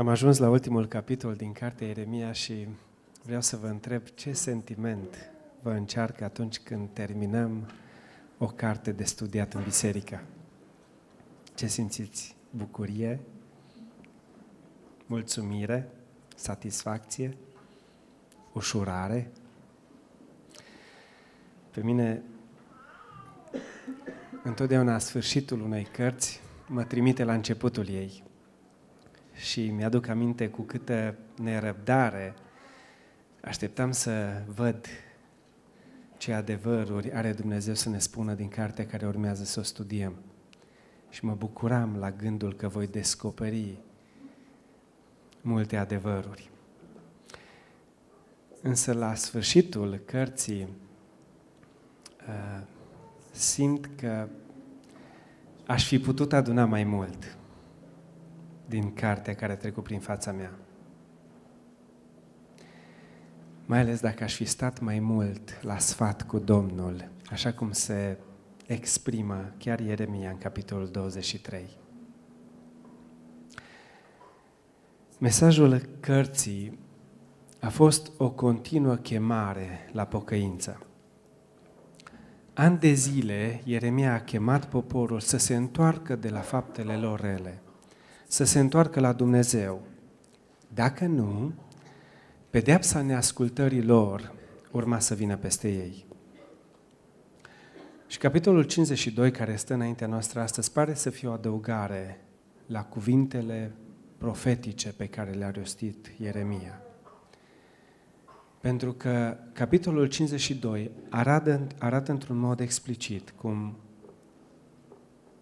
Am ajuns la ultimul capitol din cartea Ieremia și vreau să vă întreb ce sentiment vă încearcă atunci când terminăm o carte de studiat în biserică. Ce simțiți? Bucurie? Mulțumire? Satisfacție? Ușurare? Pe mine, întotdeauna sfârșitul unei cărți mă trimite la începutul ei și mi-aduc aminte cu câtă nerăbdare așteptam să văd ce adevăruri are Dumnezeu să ne spună din cartea care urmează să o studiem. Și mă bucuram la gândul că voi descoperi multe adevăruri. Însă la sfârșitul cărții uh, simt că aș fi putut aduna mai mult din cartea care a trecut prin fața mea. Mai ales dacă aș fi stat mai mult la sfat cu Domnul, așa cum se exprimă chiar Ieremia în capitolul 23. Mesajul cărții a fost o continuă chemare la pocăință. An de zile, Ieremia a chemat poporul să se întoarcă de la faptele lor rele – să se întoarcă la Dumnezeu. Dacă nu, pedeapsa neascultării lor urma să vină peste ei. Și capitolul 52, care stă înaintea noastră astăzi, pare să fie o adăugare la cuvintele profetice pe care le-a rostit Ieremia. Pentru că capitolul 52 arată, arată într-un mod explicit cum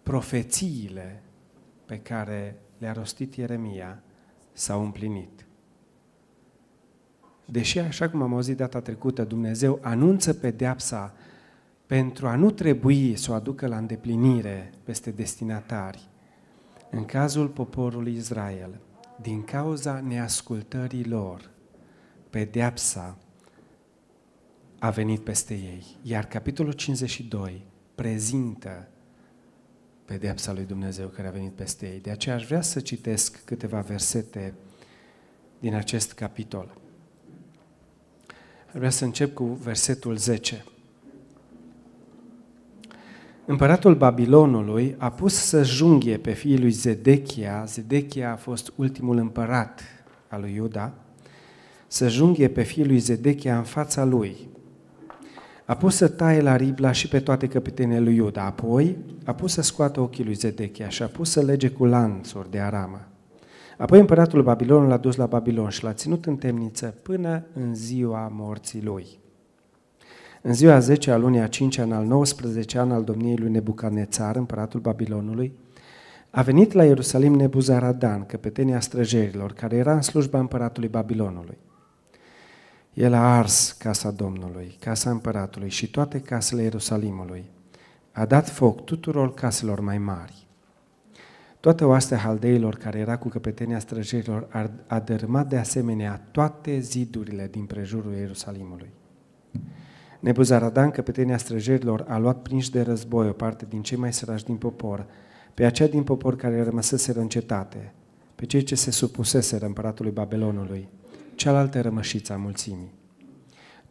profețiile pe care le-a rostit Ieremia s-au împlinit. Deși, așa cum am auzit data trecută, Dumnezeu anunță pedeapsa pentru a nu trebui să o aducă la îndeplinire peste destinatari, în cazul poporului Israel, din cauza neascultării lor, pedeapsa a venit peste ei. Iar capitolul 52 prezintă pedeapsa lui Dumnezeu care a venit peste ei. De aceea aș vrea să citesc câteva versete din acest capitol. Aș vrea să încep cu versetul 10. Împăratul Babilonului a pus să junghie pe fiul lui Zedechia, Zedechia a fost ultimul împărat al lui Iuda, să junghie pe fiul lui Zedechia în fața lui, a pus să taie la Ribla și pe toate căpetenele lui Iuda. Apoi a pus să scoată ochii lui Zedechia și a pus să lege cu lanțuri de aramă. Apoi împăratul Babilon l-a dus la Babilon și l-a ținut în temniță până în ziua morții lui. În ziua 10 a lunii a 5 an al 19 an al domniei lui Nebucanețar, împăratul Babilonului, a venit la Ierusalim Nebuzaradan, căpetenia străjerilor, care era în slujba împăratului Babilonului. El a ars casa Domnului, casa împăratului și toate casele Ierusalimului. A dat foc tuturor caselor mai mari. Toate oastea haldeilor care era cu căpetenia străjerilor a dărâmat de asemenea toate zidurile din prejurul Ierusalimului. Nebuzaradan, căpetenia străjerilor, a luat prinși de război o parte din cei mai sărași din popor, pe aceia din popor care rămăseseră în cetate, pe cei ce se supuseseră împăratului Babilonului, cealaltă rămășiță a mulțimii.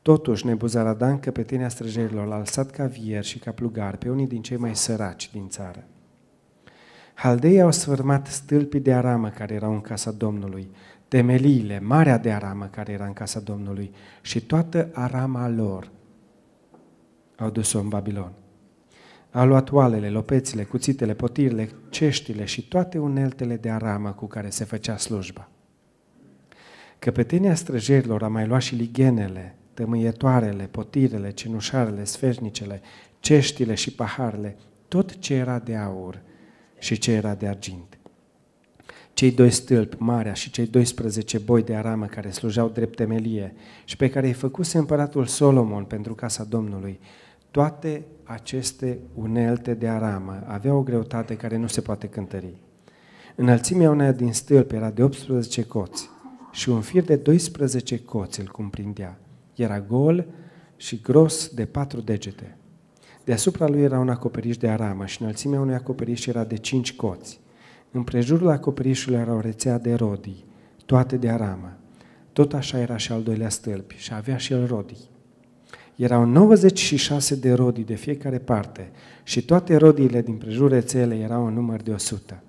Totuși, Nebuzaradan, căpetenia străjerilor, l-a alsat ca vier și ca plugar pe unii din cei mai săraci din țară. Haldeii au sfârmat stâlpii de aramă care erau în casa Domnului, temeliile, marea de aramă care era în casa Domnului și toată arama lor au dus-o în Babilon. Au luat oalele, lopețile, cuțitele, potirile, ceștile și toate uneltele de aramă cu care se făcea slujba. Căpetenia străjerilor a mai luat și lighenele, tămâietoarele, potirele, cenușarele, sfernicele, ceștile și paharele, tot ce era de aur și ce era de argint. Cei doi stâlpi, Marea și cei 12 boi de aramă care slujeau drept temelie și pe care îi făcuse împăratul Solomon pentru casa Domnului, toate aceste unelte de aramă aveau o greutate care nu se poate cântări. Înălțimea uneia din stâlp era de 18 coți, și un fir de 12 coți îl cumprindea. Era gol și gros de patru degete. Deasupra lui era un acoperiș de aramă și înălțimea unui acoperiș era de cinci coți. În prejurul acoperișului era o rețea de rodii. toate de aramă. Tot așa era și al doilea stâlp și avea și el rodii. Erau 96 de rodii de fiecare parte și toate rodiile din prejurețele erau în număr de 100.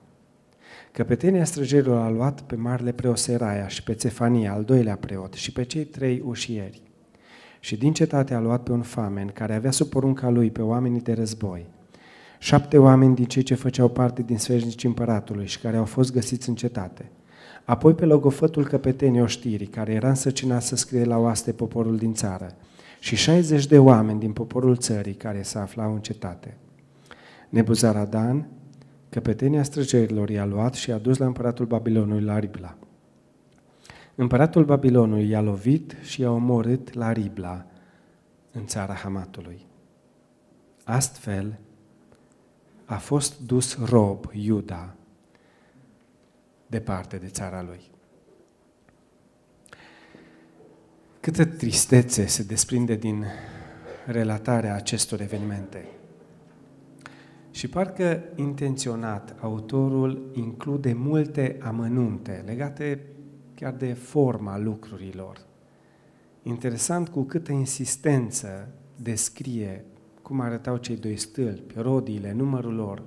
Căpetenia străgerilor a luat pe marele preoseraia și pe Cefania, al doilea preot, și pe cei trei ușieri. Și din cetate a luat pe un famen care avea sub porunca lui pe oamenii de război. Șapte oameni din cei ce făceau parte din sfeșnici împăratului și care au fost găsiți în cetate. Apoi pe logofătul căpetenii oștirii, care era însăcinat să scrie la oaste poporul din țară, și 60 de oameni din poporul țării care se aflau în cetate. Nebuzaradan, căpetenia străgerilor, i-a luat și i-a dus la împăratul Babilonului la Ribla. Împăratul Babilonului i-a lovit și i-a omorât la Ribla, în țara Hamatului. Astfel, a fost dus rob Iuda departe de țara lui. Câtă tristețe se desprinde din relatarea acestor evenimente. Și parcă intenționat, autorul include multe amănunte legate chiar de forma lucrurilor. Interesant cu câtă insistență descrie cum arătau cei doi stâlpi, rodiile, numărul lor.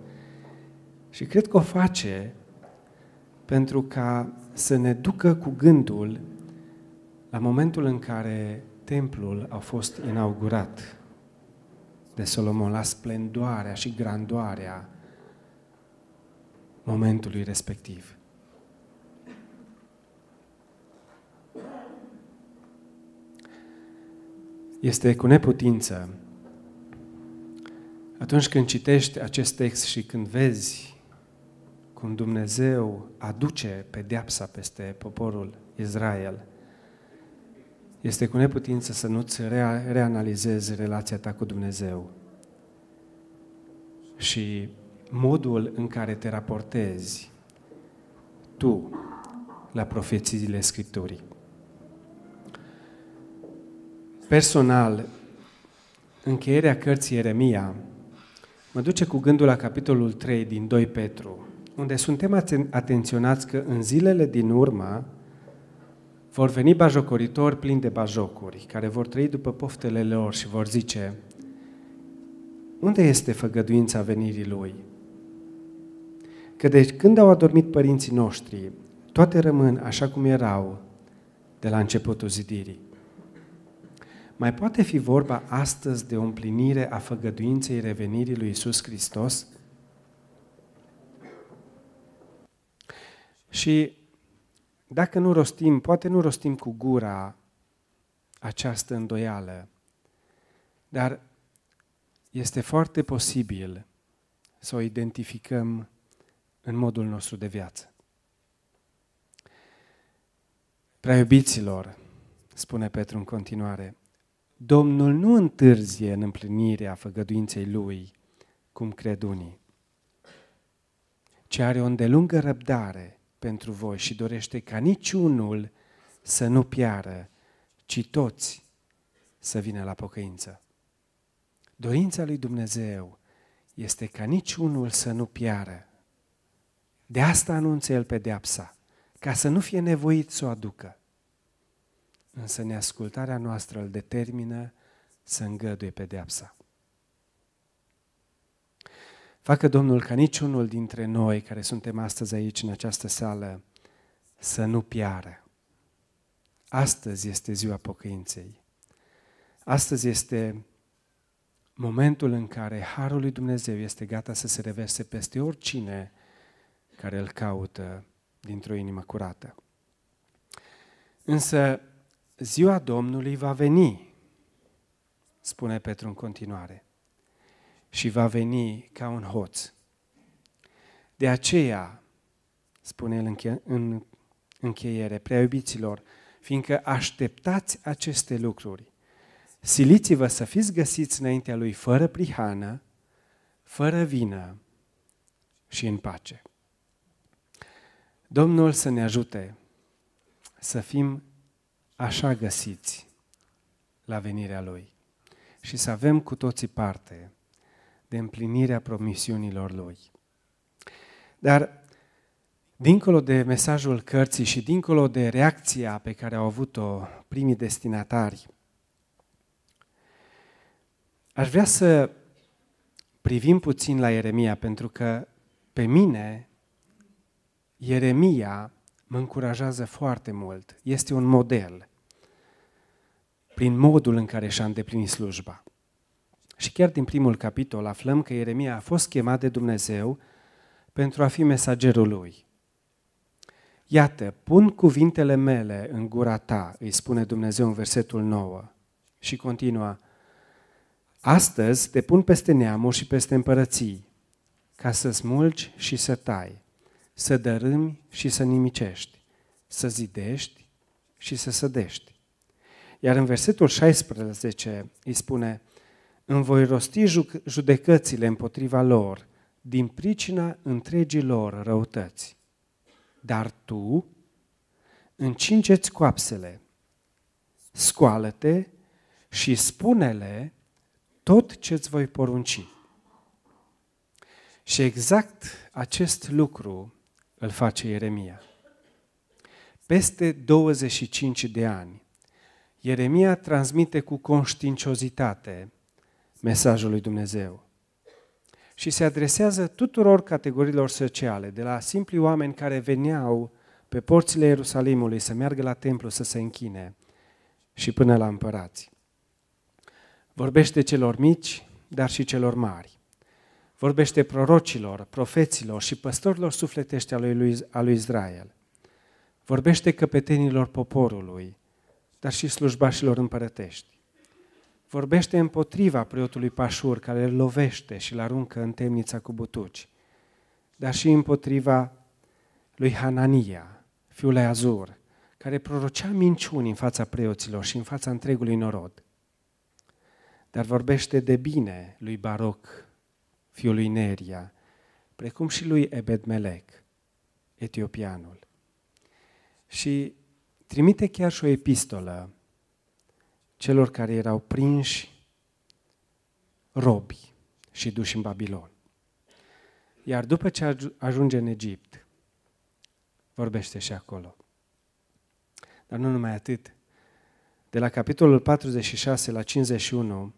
Și cred că o face pentru ca să ne ducă cu gândul la momentul în care templul a fost inaugurat de Solomon, la splendoarea și grandoarea momentului respectiv. Este cu neputință atunci când citești acest text și când vezi cum Dumnezeu aduce pedeapsa peste poporul Israel, este cu neputință să nu-ți rea- reanalizezi relația ta cu Dumnezeu și modul în care te raportezi tu la profețiile Scripturii. Personal, încheierea cărții Ieremia mă duce cu gândul la capitolul 3 din 2 Petru, unde suntem atenționați că în zilele din urmă vor veni bajocoritori plini de bajocuri, care vor trăi după poftele lor și vor zice, unde este făgăduința venirii Lui? Că de când au adormit părinții noștri, toate rămân așa cum erau de la începutul zidirii. Mai poate fi vorba astăzi de o împlinire a făgăduinței revenirii lui Isus Hristos? Și dacă nu rostim, poate nu rostim cu gura această îndoială, dar este foarte posibil să o identificăm în modul nostru de viață. Prea iubiților, spune Petru în continuare, Domnul nu întârzie în împlinirea făgăduinței Lui, cum cred unii, ci are o îndelungă răbdare pentru voi și dorește ca niciunul să nu piară, ci toți să vină la pocăință. Dorința lui Dumnezeu este ca niciunul să nu piară. De asta anunță El pedeapsa, ca să nu fie nevoit să o aducă. Însă neascultarea noastră îl determină să îngăduie pedeapsa. Facă Domnul ca niciunul dintre noi care suntem astăzi aici în această sală să nu piară. Astăzi este ziua pocăinței. Astăzi este momentul în care Harul lui Dumnezeu este gata să se reverse peste oricine care îl caută dintr-o inimă curată. Însă ziua Domnului va veni, spune Petru în continuare și va veni ca un hoț. De aceea, spune el în încheiere, prea iubiților, fiindcă așteptați aceste lucruri, siliți-vă să fiți găsiți înaintea Lui fără prihană, fără vină și în pace. Domnul să ne ajute să fim așa găsiți la venirea Lui și să avem cu toții parte de împlinirea promisiunilor Lui. Dar Dincolo de mesajul cărții și dincolo de reacția pe care au avut-o primii destinatari, aș vrea să privim puțin la Ieremia, pentru că pe mine Ieremia mă încurajează foarte mult. Este un model prin modul în care și-a îndeplinit slujba. Și chiar din primul capitol aflăm că Ieremia a fost chemat de Dumnezeu pentru a fi mesagerul lui. Iată, pun cuvintele mele în gura ta, îi spune Dumnezeu în versetul 9. Și continuă, astăzi te pun peste neamuri și peste împărății, ca să smulgi și să tai, să dărâmi și să nimicești, să zidești și să sădești. Iar în versetul 16 îi spune, îmi voi rosti judecățile împotriva lor, din pricina întregii lor răutăți. Dar tu încingeți coapsele, scoală-te și spune-le tot ce-ți voi porunci. Și exact acest lucru îl face Ieremia. Peste 25 de ani, Ieremia transmite cu conștiinciozitate mesajul lui Dumnezeu și se adresează tuturor categoriilor sociale, de la simpli oameni care veneau pe porțile Ierusalimului să meargă la templu să se închine și până la împărați. Vorbește celor mici, dar și celor mari. Vorbește prorocilor, profeților și păstorilor sufletești al lui, al lui Israel. Vorbește căpetenilor poporului, dar și slujbașilor împărătești vorbește împotriva preotului Pașur, care îl lovește și îl aruncă în temnița cu butuci, dar și împotriva lui Hanania, fiul lui Azur, care prorocea minciuni în fața preoților și în fața întregului norod. Dar vorbește de bine lui Baroc, fiul lui Neria, precum și lui Ebed-Melec, etiopianul. Și trimite chiar și o epistolă celor care erau prinși robi și duși în Babilon. Iar după ce ajunge în Egipt, vorbește și acolo. Dar nu numai atât. De la capitolul 46 la 51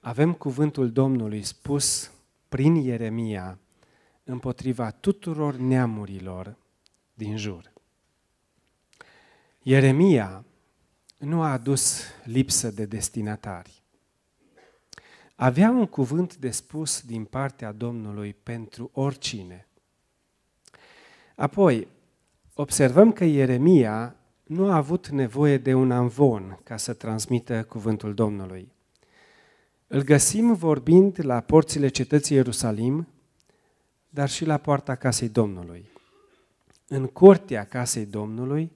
avem cuvântul Domnului spus prin Ieremia împotriva tuturor neamurilor din jur. Ieremia nu a adus lipsă de destinatari. Avea un cuvânt de spus din partea Domnului pentru oricine. Apoi, observăm că Ieremia nu a avut nevoie de un amvon ca să transmită cuvântul Domnului. Îl găsim vorbind la porțile cetății Ierusalim, dar și la poarta casei Domnului. În curtea casei Domnului,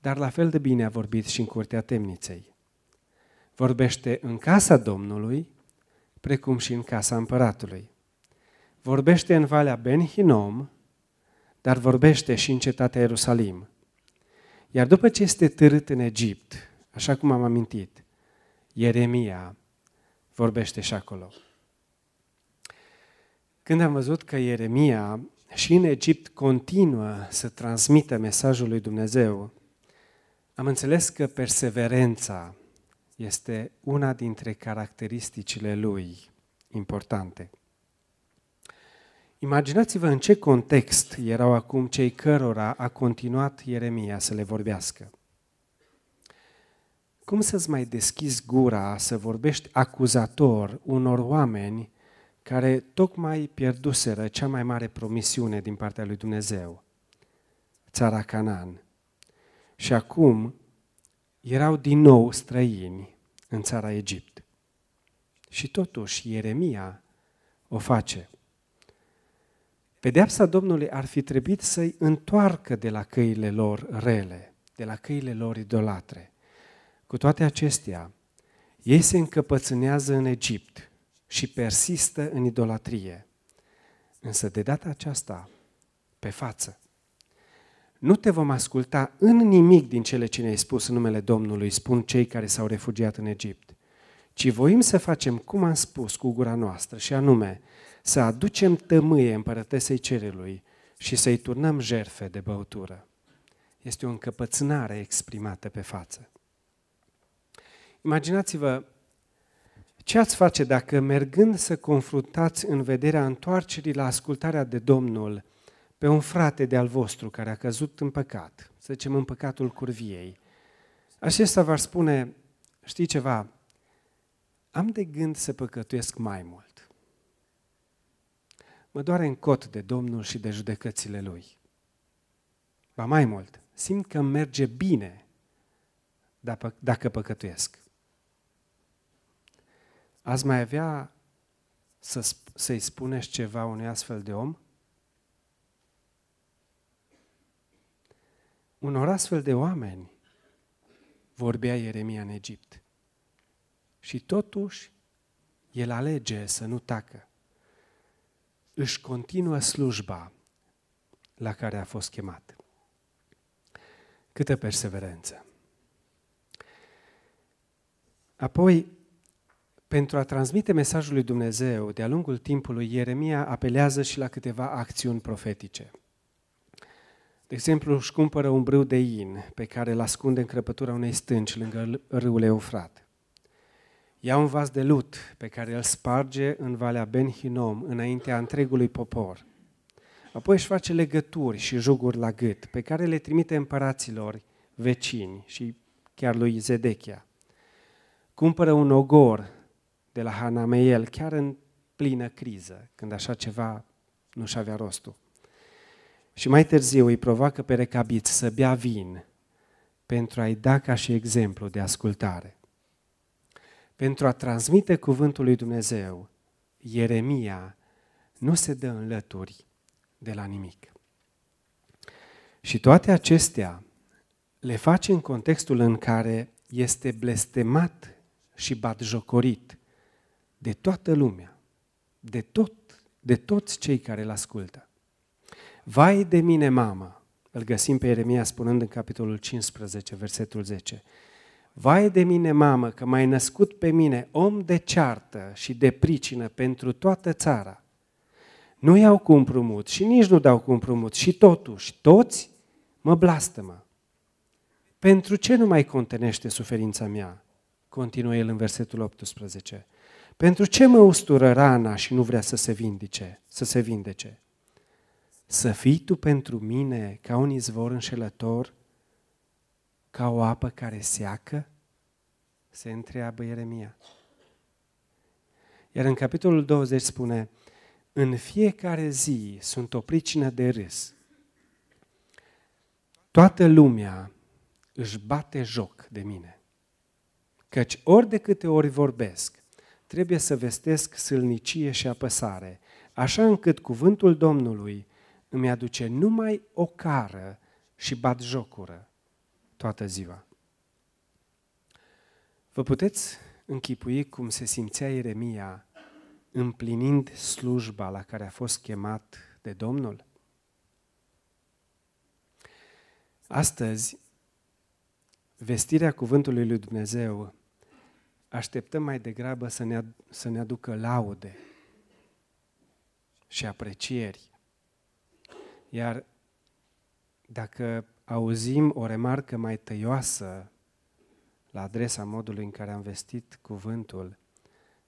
dar la fel de bine a vorbit și în curtea temniței. Vorbește în casa Domnului, precum și în casa împăratului. Vorbește în Valea Ben Hinom, dar vorbește și în cetatea Ierusalim. Iar după ce este târât în Egipt, așa cum am amintit, Ieremia vorbește și acolo. Când am văzut că Ieremia și în Egipt continuă să transmită mesajul lui Dumnezeu, am înțeles că perseverența este una dintre caracteristicile lui importante. Imaginați-vă în ce context erau acum cei cărora a continuat Ieremia să le vorbească. Cum să-ți mai deschizi gura să vorbești acuzator unor oameni care tocmai pierduseră cea mai mare promisiune din partea lui Dumnezeu, țara Canaan, și acum erau din nou străini în țara Egipt. Și totuși Ieremia o face. Pedeapsa Domnului ar fi trebuit să-i întoarcă de la căile lor rele, de la căile lor idolatre. Cu toate acestea, ei se încăpățânează în Egipt și persistă în idolatrie. Însă de data aceasta, pe față, nu te vom asculta în nimic din cele ce ne-ai spus în numele Domnului, spun cei care s-au refugiat în Egipt, ci voim să facem cum am spus cu gura noastră, și anume să aducem tămâie împărătesei cerului și să-i turnăm jerfe de băutură. Este o încăpățânare exprimată pe față. Imaginați-vă ce ați face dacă, mergând să confruntați în vederea întoarcerii la ascultarea de Domnul pe un frate de-al vostru care a căzut în păcat, să zicem în păcatul curviei, acesta v-ar spune, știi ceva, am de gând să păcătuiesc mai mult. Mă doare în cot de Domnul și de judecățile Lui. Ba mai mult, simt că merge bine dacă păcătuiesc. Ați mai avea să, să-i spuneți ceva unui astfel de om? Unor astfel de oameni vorbea Ieremia în Egipt. Și totuși, el alege să nu tacă. Își continuă slujba la care a fost chemat. Câtă perseverență! Apoi, pentru a transmite mesajul lui Dumnezeu de-a lungul timpului, Ieremia apelează și la câteva acțiuni profetice. De exemplu, își cumpără un brâu de in pe care îl ascunde în crăpătura unei stânci lângă râul Eufrat. Ia un vas de lut pe care îl sparge în Valea Ben Hinom înaintea întregului popor. Apoi își face legături și juguri la gât pe care le trimite împăraților vecini și chiar lui Zedechia. Cumpără un ogor de la Hanameel chiar în plină criză, când așa ceva nu-și avea rostul. Și mai târziu îi provoacă pe recabit să bea vin pentru a-i da ca și exemplu de ascultare. Pentru a transmite cuvântul lui Dumnezeu, Ieremia nu se dă în lături de la nimic. Și toate acestea le face în contextul în care este blestemat și batjocorit de toată lumea, de, tot, de toți cei care îl ascultă. Vai de mine, mamă! Îl găsim pe Ieremia spunând în capitolul 15, versetul 10. Vai de mine, mamă, că m-ai născut pe mine om de ceartă și de pricină pentru toată țara. Nu iau cu împrumut și nici nu dau cu împrumut și totuși toți mă blastămă. Pentru ce nu mai contenește suferința mea? Continuă el în versetul 18. Pentru ce mă ustură rana și nu vrea să se vindece, să se vindece? Să fii tu pentru mine ca un izvor înșelător, ca o apă care seacă? Se întreabă Ieremia. Iar în capitolul 20 spune, în fiecare zi sunt o pricină de râs. Toată lumea își bate joc de mine. Căci ori de câte ori vorbesc, trebuie să vestesc sâlnicie și apăsare, așa încât cuvântul Domnului îmi aduce numai o cară și bat jocură toată ziua. Vă puteți închipui cum se simțea Ieremia împlinind slujba la care a fost chemat de Domnul? Astăzi, vestirea cuvântului lui Dumnezeu așteptăm mai degrabă să ne, să ne aducă laude și aprecieri iar dacă auzim o remarcă mai tăioasă la adresa modului în care am vestit cuvântul,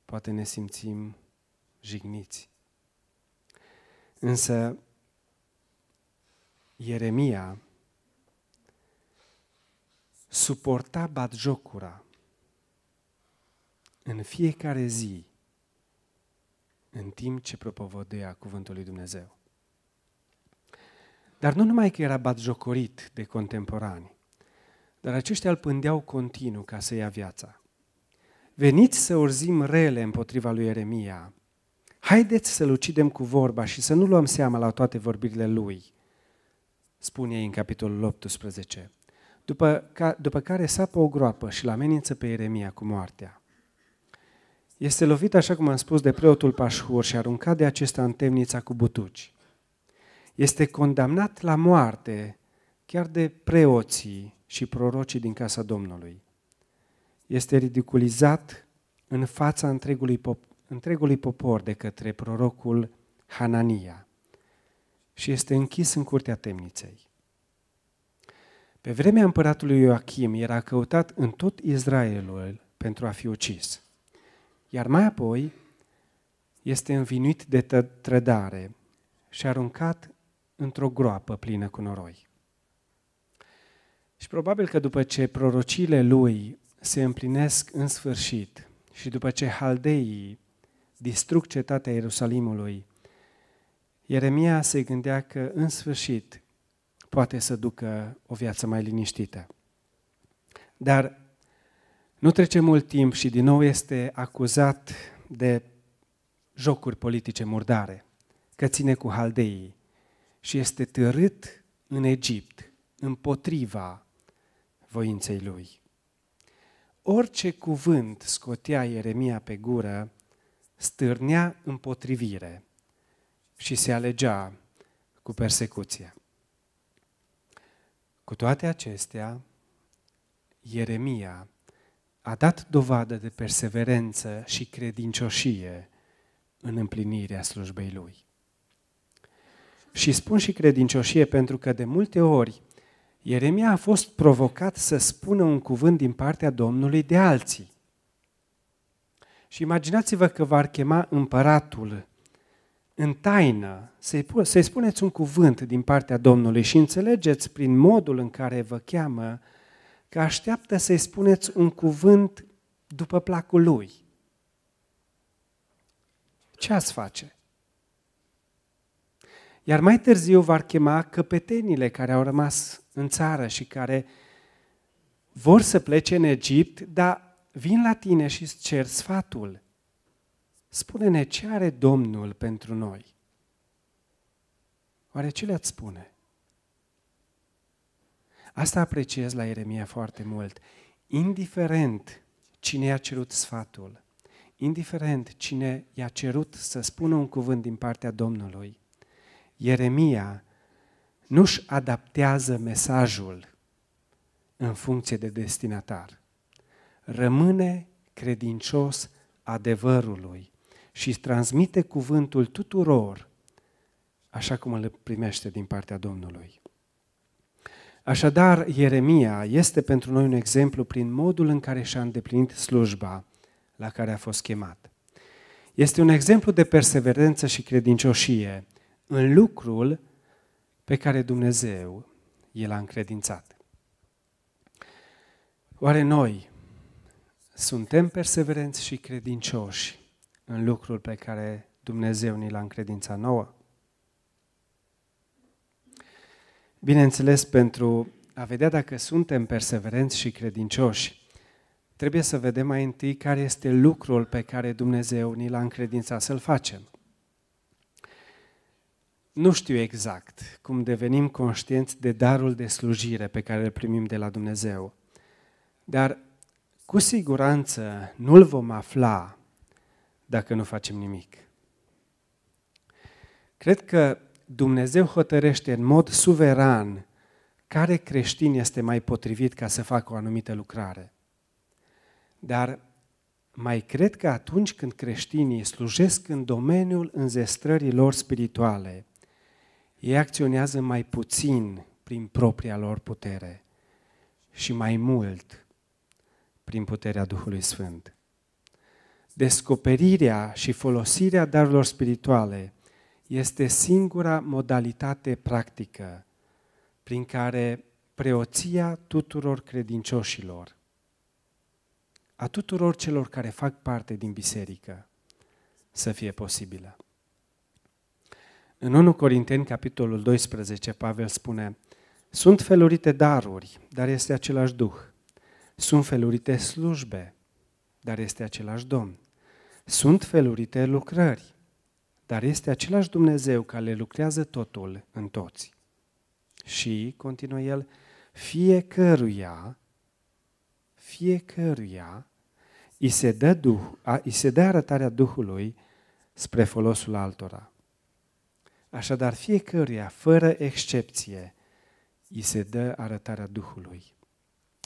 poate ne simțim jigniți. Însă Ieremia suporta batjocura în fiecare zi în timp ce propovădea cuvântul lui Dumnezeu. Dar nu numai că era batjocorit de contemporani, dar aceștia îl pândeau continuu ca să ia viața. Veniți să urzim rele împotriva lui Eremia. Haideți să-l ucidem cu vorba și să nu luăm seama la toate vorbirile lui, spune ei în capitolul 18. După, ca, după care sapă o groapă și l amenință pe Eremia cu moartea. Este lovit, așa cum am spus, de preotul Pașhur și aruncat de acesta în temnița cu butuci este condamnat la moarte chiar de preoții și prorocii din casa Domnului. Este ridiculizat în fața întregului, pop- întregului popor de către prorocul Hanania. și este închis în curtea temniței. Pe vremea împăratului Ioachim era căutat în tot Israelul pentru a fi ucis. Iar mai apoi este învinuit de trădare și aruncat într-o groapă plină cu noroi. Și probabil că după ce prorociile lui se împlinesc în sfârșit și după ce haldeii distrug cetatea Ierusalimului, Ieremia se gândea că în sfârșit poate să ducă o viață mai liniștită. Dar nu trece mult timp și din nou este acuzat de jocuri politice murdare, că ține cu haldeii și este târât în Egipt împotriva voinței lui. Orice cuvânt scotea Ieremia pe gură, stârnea împotrivire și se alegea cu persecuția. Cu toate acestea, Ieremia a dat dovadă de perseverență și credincioșie în împlinirea slujbei lui. Și spun și credincioșie pentru că de multe ori Ieremia a fost provocat să spună un cuvânt din partea Domnului de alții. Și imaginați-vă că v-ar chema împăratul în taină să-i, să spuneți un cuvânt din partea Domnului și înțelegeți prin modul în care vă cheamă că așteaptă să-i spuneți un cuvânt după placul lui. Ce ați face? Iar mai târziu v-ar chema căpetenile care au rămas în țară și care vor să plece în Egipt, dar vin la tine și îți cer sfatul. Spune-ne ce are Domnul pentru noi. Oare ce le-ați spune? Asta apreciez la Ieremia foarte mult. Indiferent cine i-a cerut sfatul, indiferent cine i-a cerut să spună un cuvânt din partea Domnului, Ieremia nu-și adaptează mesajul în funcție de destinatar. Rămâne credincios adevărului și îți transmite cuvântul tuturor așa cum îl primește din partea Domnului. Așadar, Ieremia este pentru noi un exemplu prin modul în care și-a îndeplinit slujba la care a fost chemat. Este un exemplu de perseverență și credincioșie în lucrul pe care Dumnezeu i l-a încredințat. Oare noi suntem perseverenți și credincioși în lucrul pe care Dumnezeu ni l-a încredințat nouă? Bineînțeles, pentru a vedea dacă suntem perseverenți și credincioși, trebuie să vedem mai întâi care este lucrul pe care Dumnezeu ni l-a încredințat să-l facem. Nu știu exact cum devenim conștienți de darul de slujire pe care îl primim de la Dumnezeu, dar cu siguranță nu-l vom afla dacă nu facem nimic. Cred că Dumnezeu hotărăște în mod suveran care creștin este mai potrivit ca să facă o anumită lucrare. Dar mai cred că atunci când creștinii slujesc în domeniul înzestrării lor spirituale, ei acționează mai puțin prin propria lor putere și mai mult prin puterea Duhului Sfânt. Descoperirea și folosirea darurilor spirituale este singura modalitate practică prin care preoția tuturor credincioșilor, a tuturor celor care fac parte din biserică, să fie posibilă. În 1 Corinteni, capitolul 12, Pavel spune, sunt felurite daruri, dar este același Duh. Sunt felurite slujbe, dar este același Domn. Sunt felurite lucrări, dar este același Dumnezeu care le lucrează totul în toți. Și, continuă el, fiecăruia, fiecăruia îi se dă, duh, a, îi se dă arătarea Duhului spre folosul altora. Așadar, fiecăruia, fără excepție, îi se dă arătarea Duhului.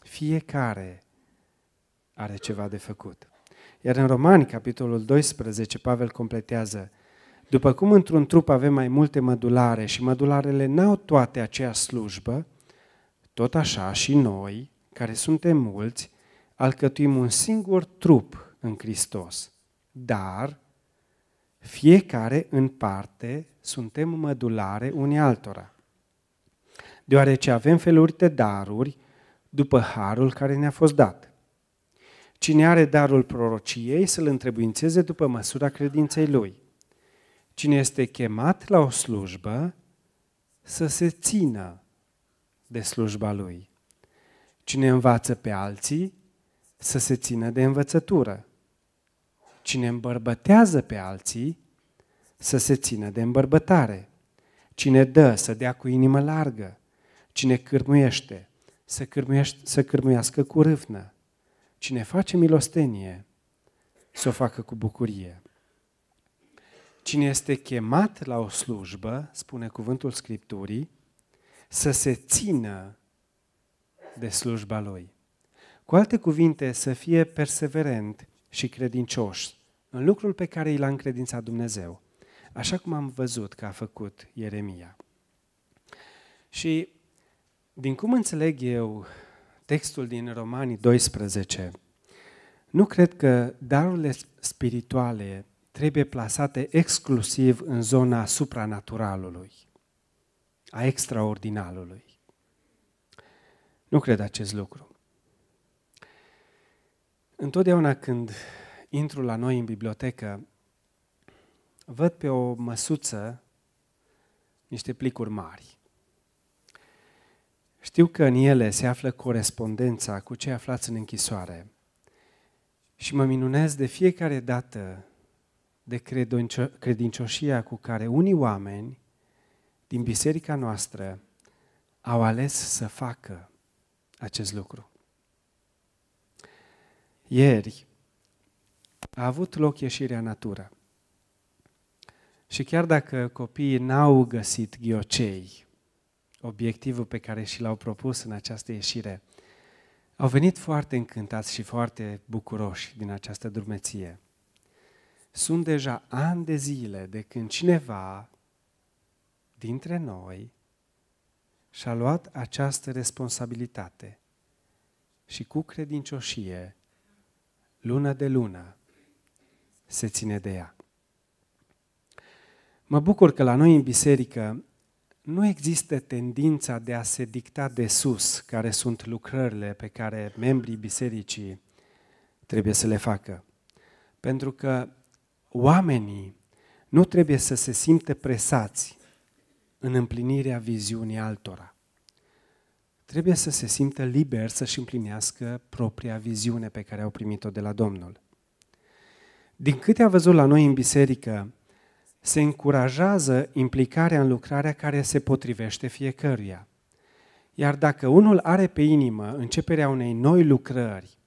Fiecare are ceva de făcut. Iar în Romani, capitolul 12, Pavel completează, După cum într-un trup avem mai multe mădulare și mădularele n-au toate aceeași slujbă, tot așa și noi, care suntem mulți, alcătuim un singur trup în Hristos. Dar fiecare în parte suntem mădulare unii altora. Deoarece avem feluri de daruri după harul care ne-a fost dat. Cine are darul prorociei să-l întrebuințeze după măsura credinței lui. Cine este chemat la o slujbă, să se țină de slujba lui. Cine învață pe alții, să se țină de învățătură. Cine îmbărbătează pe alții, să se țină de îmbărbătare. Cine dă, să dea cu inimă largă. Cine cârmuiește, să, cârmuiește, să cârmuiască cu râvnă. Cine face milostenie, să o facă cu bucurie. Cine este chemat la o slujbă, spune cuvântul Scripturii, să se țină de slujba lui. Cu alte cuvinte, să fie perseverent și credincioși în lucrul pe care i l-a încredințat Dumnezeu, așa cum am văzut că a făcut Ieremia. Și din cum înțeleg eu textul din Romanii 12, nu cred că darurile spirituale trebuie plasate exclusiv în zona supranaturalului, a extraordinalului. Nu cred acest lucru. Întotdeauna când intru la noi în bibliotecă, văd pe o măsuță niște plicuri mari. Știu că în ele se află corespondența cu cei aflați în închisoare și mă minunez de fiecare dată de credincioșia cu care unii oameni din biserica noastră au ales să facă acest lucru. Ieri a avut loc ieșirea natură. Și chiar dacă copiii n-au găsit ghiocei, obiectivul pe care și l-au propus în această ieșire, au venit foarte încântați și foarte bucuroși din această drumeție. Sunt deja ani de zile de când cineva dintre noi și-a luat această responsabilitate și cu credincioșie, lună de lună, se ține de ea. Mă bucur că la noi în biserică nu există tendința de a se dicta de sus care sunt lucrările pe care membrii bisericii trebuie să le facă. Pentru că oamenii nu trebuie să se simte presați în împlinirea viziunii altora. Trebuie să se simtă liber să-și împlinească propria viziune pe care au primit-o de la Domnul. Din câte a văzut la noi în biserică, se încurajează implicarea în lucrarea care se potrivește fiecăruia. Iar dacă unul are pe inimă începerea unei noi lucrări,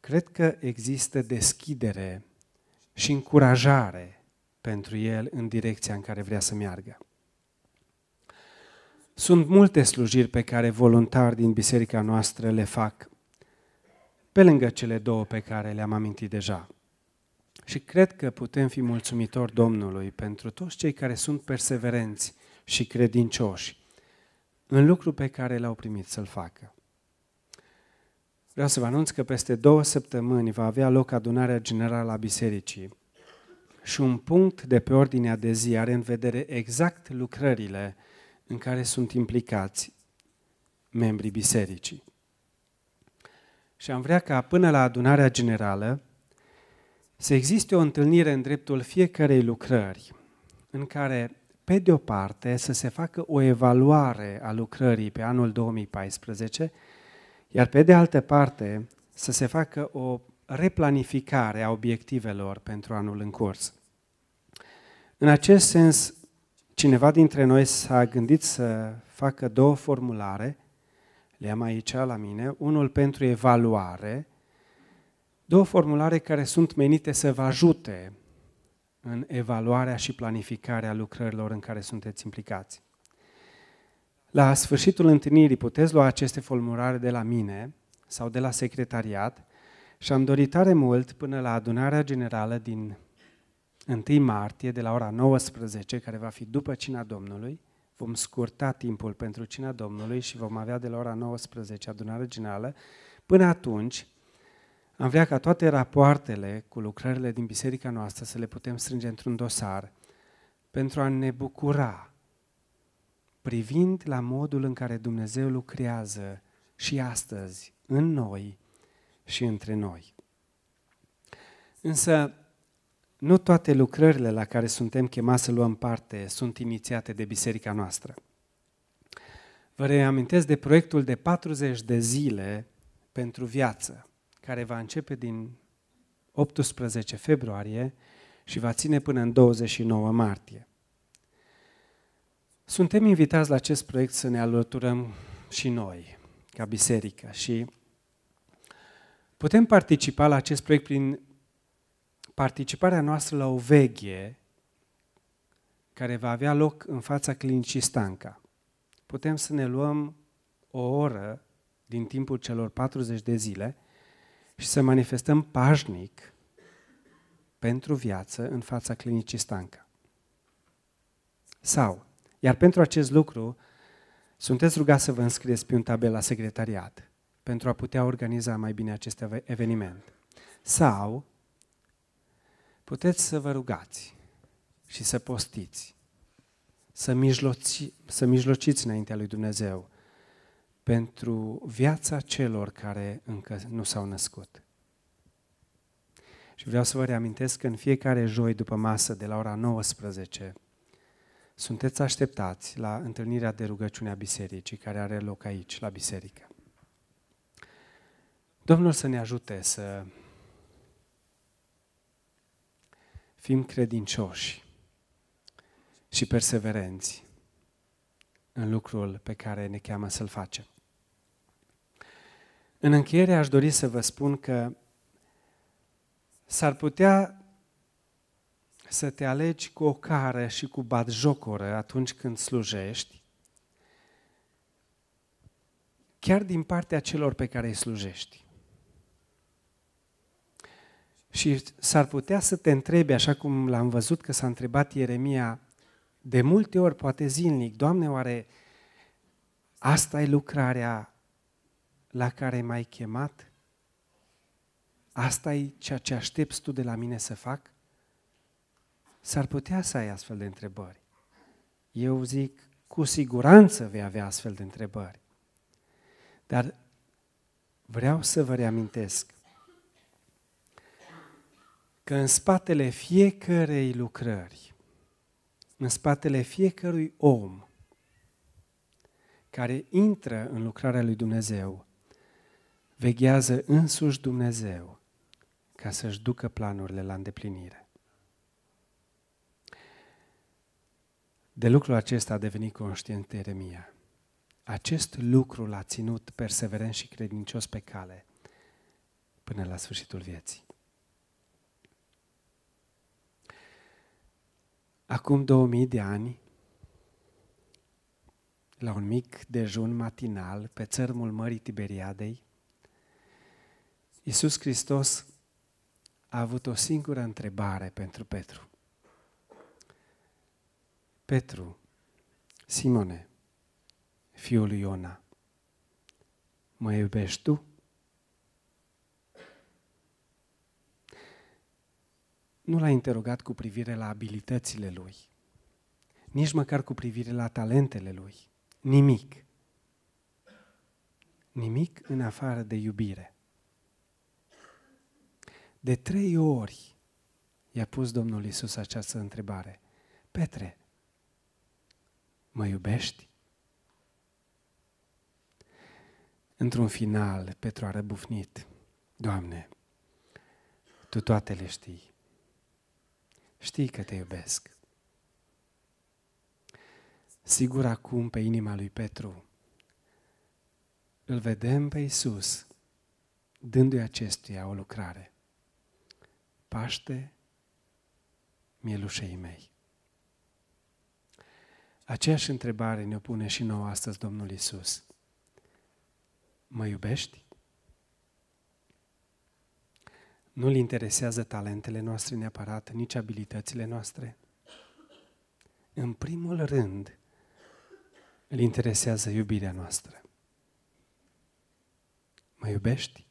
cred că există deschidere și încurajare pentru el în direcția în care vrea să meargă. Sunt multe slujiri pe care voluntari din biserica noastră le fac, pe lângă cele două pe care le-am amintit deja. Și cred că putem fi mulțumitori Domnului pentru toți cei care sunt perseverenți și credincioși în lucru pe care l-au primit să-l facă. Vreau să vă anunț că peste două săptămâni va avea loc adunarea generală a bisericii și un punct de pe ordinea de zi are în vedere exact lucrările în care sunt implicați membrii bisericii. Și am vrea ca până la adunarea generală să existe o întâlnire în dreptul fiecarei lucrări, în care, pe de o parte, să se facă o evaluare a lucrării pe anul 2014, iar pe de altă parte, să se facă o replanificare a obiectivelor pentru anul în curs. În acest sens, cineva dintre noi s-a gândit să facă două formulare, le am aici la mine, unul pentru evaluare, două formulare care sunt menite să vă ajute în evaluarea și planificarea lucrărilor în care sunteți implicați. La sfârșitul întâlnirii puteți lua aceste formulare de la mine sau de la secretariat și am dorit tare mult până la adunarea generală din 1 martie, de la ora 19, care va fi după cina Domnului, vom scurta timpul pentru cina Domnului și vom avea de la ora 19 adunare generală. Până atunci, am vrea ca toate rapoartele cu lucrările din biserica noastră să le putem strânge într-un dosar pentru a ne bucura privind la modul în care Dumnezeu lucrează și astăzi în noi și între noi. Însă, nu toate lucrările la care suntem chemați să luăm parte sunt inițiate de biserica noastră. Vă reamintesc de proiectul de 40 de zile pentru viață, care va începe din 18 februarie și va ține până în 29 martie. Suntem invitați la acest proiect să ne alăturăm și noi, ca biserică, și putem participa la acest proiect prin participarea noastră la o veghie care va avea loc în fața clinicii Stanca. Putem să ne luăm o oră din timpul celor 40 de zile și să manifestăm pașnic pentru viață în fața clinicii Stanca. Sau, iar pentru acest lucru, sunteți rugați să vă înscrieți pe un tabel la secretariat pentru a putea organiza mai bine acest eveniment. Sau, puteți să vă rugați și să postiți, să, mijloci, să mijlociți înaintea lui Dumnezeu pentru viața celor care încă nu s-au născut. Și vreau să vă reamintesc că în fiecare joi după masă, de la ora 19, sunteți așteptați la întâlnirea de rugăciune a bisericii, care are loc aici, la biserică. Domnul să ne ajute să fim credincioși și perseverenți în lucrul pe care ne cheamă să-l facem. În încheiere aș dori să vă spun că s-ar putea să te alegi cu o cară și cu batjocoră atunci când slujești, chiar din partea celor pe care îi slujești. Și s-ar putea să te întrebi, așa cum l-am văzut că s-a întrebat Ieremia, de multe ori, poate zilnic, Doamne, oare asta e lucrarea la care m-ai chemat? Asta e ceea ce aștepți tu de la mine să fac? S-ar putea să ai astfel de întrebări. Eu zic, cu siguranță vei avea astfel de întrebări. Dar vreau să vă reamintesc că în spatele fiecărei lucrări, în spatele fiecărui om care intră în lucrarea lui Dumnezeu, veghează însuși Dumnezeu ca să-și ducă planurile la îndeplinire. De lucrul acesta a devenit conștient Eremia. Acest lucru l-a ținut perseverent și credincios pe cale până la sfârșitul vieții. Acum 2000 de ani, la un mic dejun matinal pe țărmul Mării Tiberiadei, Iisus Hristos a avut o singură întrebare pentru Petru. Petru, Simone, fiul lui Iona, mă iubești tu? nu l-a interogat cu privire la abilitățile lui, nici măcar cu privire la talentele lui. Nimic. Nimic în afară de iubire. De trei ori i-a pus Domnul Isus această întrebare. Petre, mă iubești? Într-un final, Petru a răbufnit. Doamne, Tu toate le știi. Știi că te iubesc. Sigur acum pe inima lui Petru îl vedem pe Iisus dându-i acestuia o lucrare. Paște mielușei mei. Aceeași întrebare ne-o pune și nouă astăzi Domnul Isus. Mă iubești? Nu-L interesează talentele noastre neapărat, nici abilitățile noastre. În primul rând, îl interesează iubirea noastră. Mă iubești?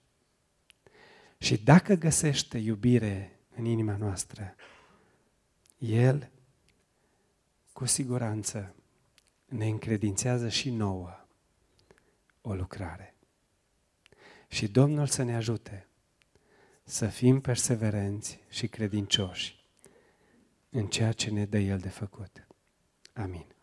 Și dacă găsește iubire în inima noastră, El, cu siguranță, ne încredințează și nouă o lucrare. Și Domnul să ne ajute să fim perseverenți și credincioși în ceea ce ne dă El de făcut. Amin.